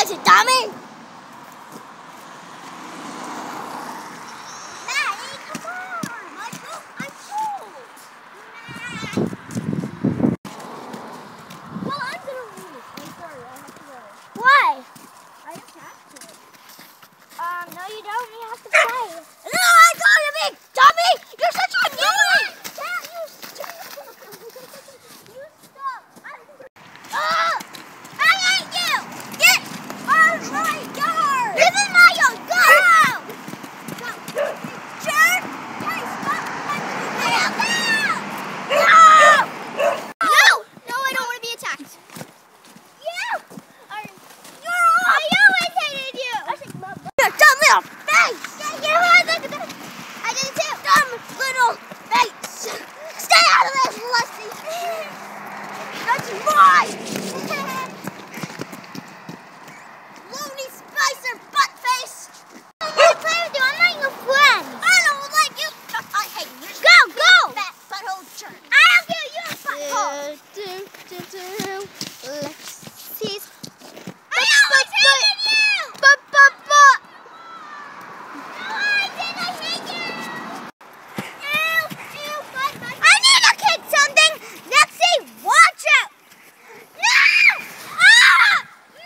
exit, dummy! Maddie, come on. I told, I told. Well, I'm gonna leave. I'm sorry. I have to go. Why? I just have to. Um, no, you don't. You have to play. no, I told you, big dummy! You're such a newbie! Can't you stop? you stop. I'm Ah! I hate you! Get out of my yard! This is my yard! Go! Jerk! Hey, stop! No! No! No, I don't want to be attacked. You! Are, you're all, I always hated you! Your dumb little face! I did it too! Dumb little face! Stay out of this, Lusty! That's mine! Looney Spicer butt face! I can't play with you. I'm not your friend. I don't like you. I hate you. Go, go! Fat butthole jerk. I don't care. You're a butthole. Lexi's. I always hated you. But, but, but. No, I didn't. I hate you. Ew, ew, bud, bud. I need to kick something. Lexi, watch out. No! Ah!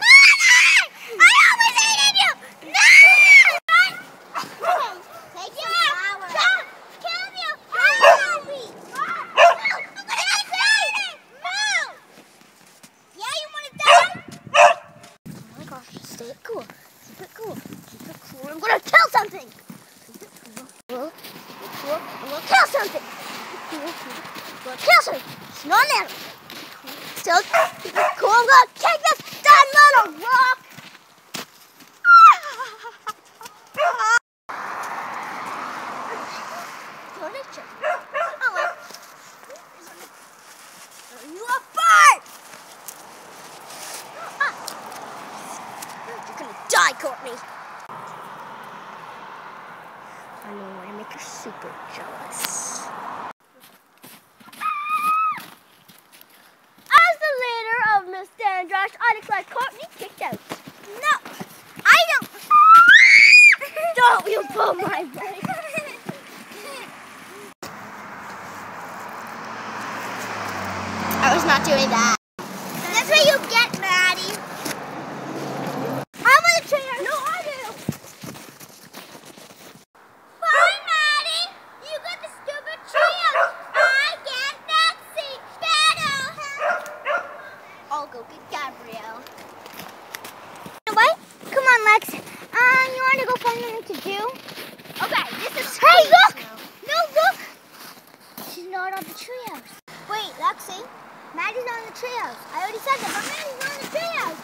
Mommy! I always hated you! No! Take your power. Don't kill you! Help me! Move! Yeah, you want to die? Oh my gosh, stay cool. Keep it cool. Keep it cool. I'm gonna kill something! Keep it gonna kill something! Gonna kill something! It's not keep it cool. I'm gonna kick this dead little rock! Well. You! Ah. You're gonna die, Courtney. I know where to make her super jealous. As the leader of Miss Dandrush, I declare Courtney kicked out. No, I don't. don't you pull my leg. I was not doing that. That's what you get, Maddie. I'm on the trainer. No, I do. Fine, Maddie. You got the stupid trio. I get Lexi. Battle. I'll go get Gabrielle. What? Come on, Lex. Uh, you want to go find something to do? Okay, this is. Hey, look! No, look! She's not on the treehouse. Wait, Lexi. Maddie's not on the treehouse. I already said that, but Maddie's not on the treehouse.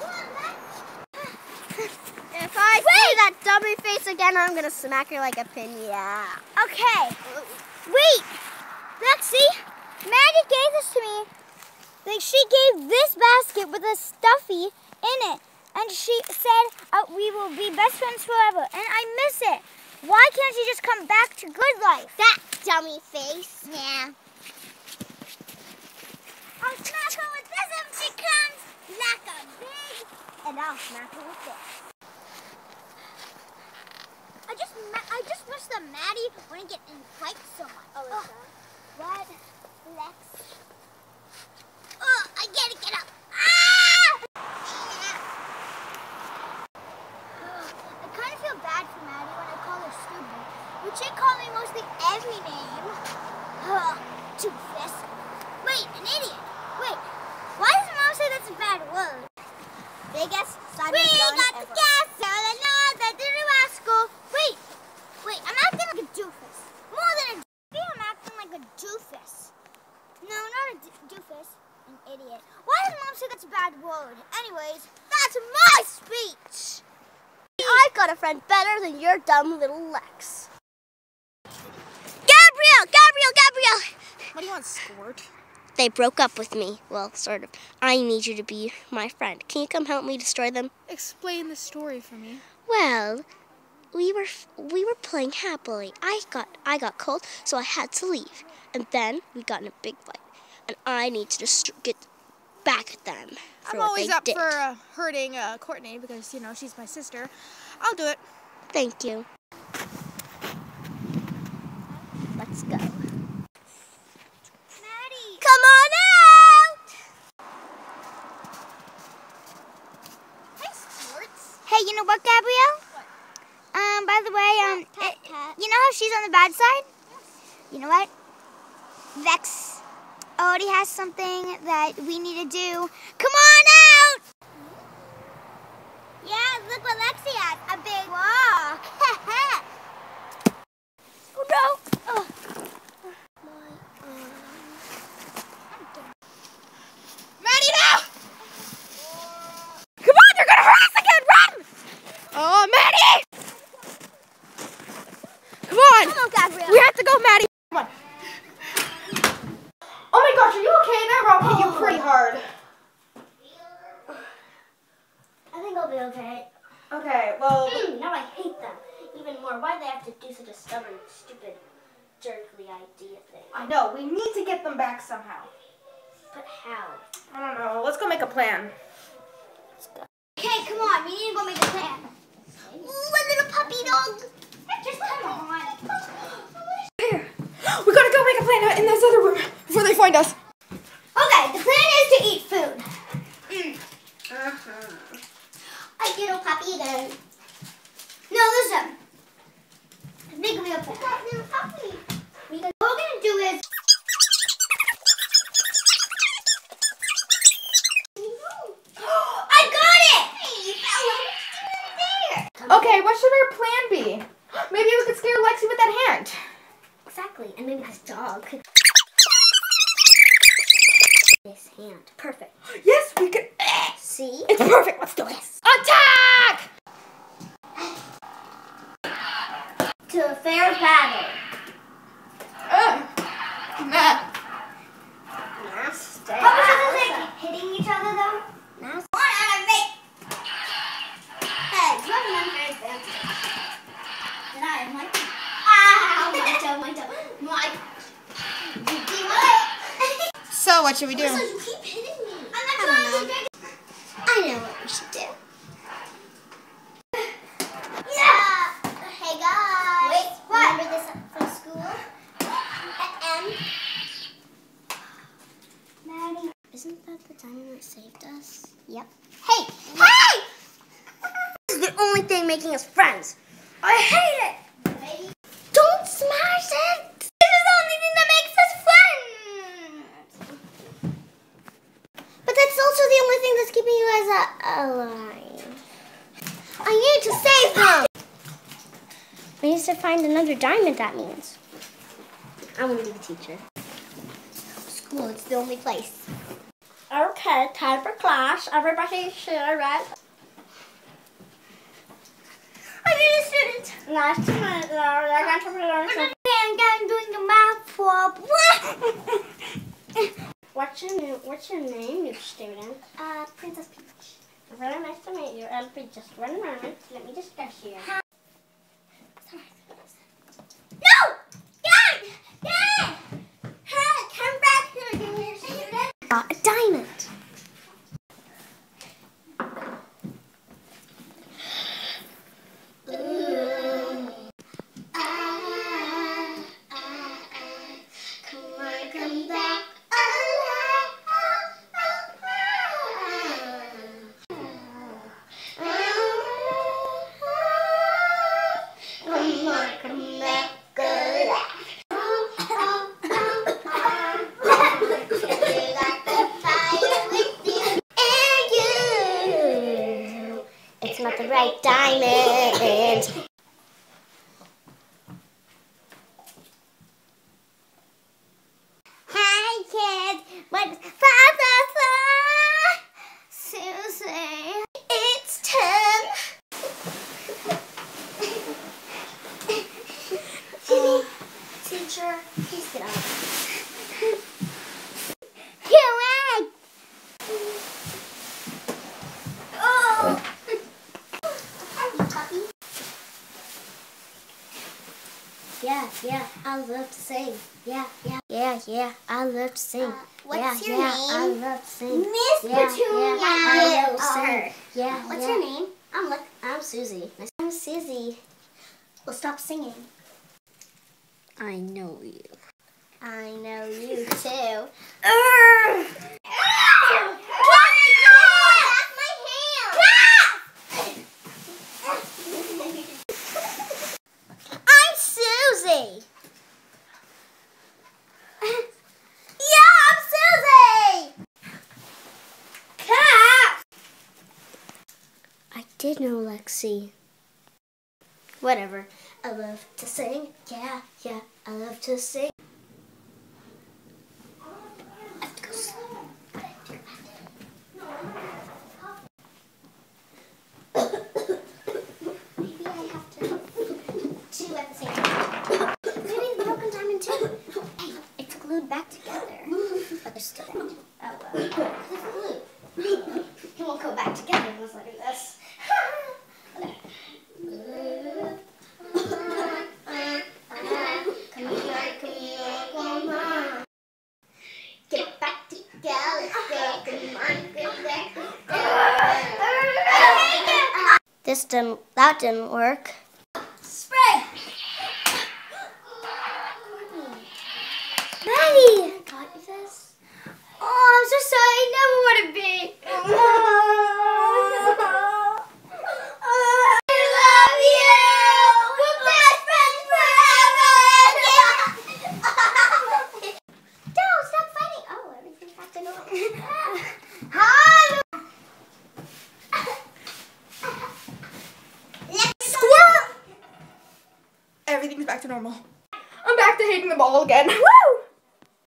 Come on, If I see that dummy face again, I'm gonna smack her like a pinata. Okay. Wait, Lexi. Maddie gave this to me. Like she gave this basket with a stuffy in it, and she said uh, we will be best friends forever. And I miss it. Why can't she just come back to good life? That dummy face. Yeah. I'll smack her with this if she comes like a big, and I'll smack her with this. I just, I just wish that Maddie wouldn't get in fights so much. Oh, is What? Lex. Oh, I gotta get up. Ah! I kind of feel bad for Maddie when I call her stupid. But she called me mostly every name. Ugh, Doofus. Wait, an idiot. Wait, why does mom say that's a bad word? Biggest son We got the gas, nose, the diddy rascal. Wait, wait, I'm acting like a doofus. More than a doofus, I'm acting like a doofus. No, not a d- doofus. An idiot. Why does mom say that's a bad word? Anyways, that's my speech. I've got a friend better than your dumb little Lex. Gabriel! Gabriel! Gabriel! What do you want, Squirt? They broke up with me. Well, sort of. I need you to be my friend. Can you come help me destroy them? Explain the story for me. Well, we were we were playing happily. I got I got cold, so I had to leave. And then we got in a big fight, and I need to get back at them for I'm what always up did. for uh, hurting uh, Courtney because, you know, she's my sister. I'll do it. Thank you. Let's go. Maddie. Come on out. Hey, sports. Hey, you know what, Gabrielle? Um, by the way, um, Pat, it- pat. you know how she's on the bad side? You know what? Vex already has something that we need to do. Come on out! Yeah, look what Lexi has. A big walk. oh no! Oh. Maddie, now! Come on, you're gonna hurt us again! Run! Oh, Maddie! Come on! Come on, Gabrielle. We have to go, Maddie. Come on. Oh my gosh, are okay? Hit you pretty hard. I think I'll be okay. Okay, well, Mm, now I hate them even more. Why do they have to do such a stubborn, stupid, jerkly idea thing? I know we need to get them back somehow. But how? I don't know. Let's go make a plan. Okay, come on. We need to go make a plan. Ooh, a little puppy dog. Just come on. Here, we gotta go make a plan in this other room before they find us. Okay, the plan is to eat food. Mm. Uh-huh. A little puppy again. No, listen. Think of a plan. little puppy. We got- What we're gonna do is. I got it! Hey, you fell over. Okay, what should our plan be? Maybe we could scare Lexi with that hand. Exactly. And maybe this dog could. This hand. Perfect. Yes, we could. See? It's perfect. Let's do this. Attack! To a fair battle. Uh, nah. Now stay How much out. is it hitting each other though? Now One out of eight. Hey, you have an unfair advantage. And I have my Ah, my toe, my toe. My. You do what? What should we do? you keep hitting me. I'm not trying to drag I know what we should do. Yeah. Hey guys. Wait, what? remember this from school? M. Maddie. Isn't that the diamond that saved us? Yep. Hey! Hey! This is the only thing making us friends. I hate it. Don't smash it. This is the only thing that makes us friends. But that's also the only thing that's keeping you guys uh, alive. I need to save them. We need to find another diamond, that means. I want to be the teacher. School, it's the only place. Okay, time for class. Everybody should read. I'm a student. Nice to meet you. To learn something. And I'm doing the math swap. What's your name? What's your name, you student? uh, Princess Peach. Very nice to meet you. It'll be just one moment. Let me discuss here. No! Hi, kids. Susie. It's ten. Uh, teacher, please get out. Correct. Oh. Puppy. Yeah, yeah, I love to sing. Yeah, yeah, yeah, yeah, I love to sing. Uh, what's yeah, your yeah, I love to sing. Miss Yeah, Petunia. yeah, I love to sing. Yeah, What's yeah. your name? I'm look. I'm Susie. I'm Susie. Well, stop singing. I know you. I know you too. I'm Susie. yeah, I'm Susie. Cat. I did know Lexi. Whatever. I love to sing. Yeah, yeah. I love to sing. Maybe the broken diamond too. It's glued back together. I have to two at the same time. Maybe the broken diamond too. Hey, it's glued back together. But there's still Oh well. It's glued. It won't go back together unless I do this. Come here, come here, come on. Get back together, girl. Come on, get back together. This didn't. That didn't work.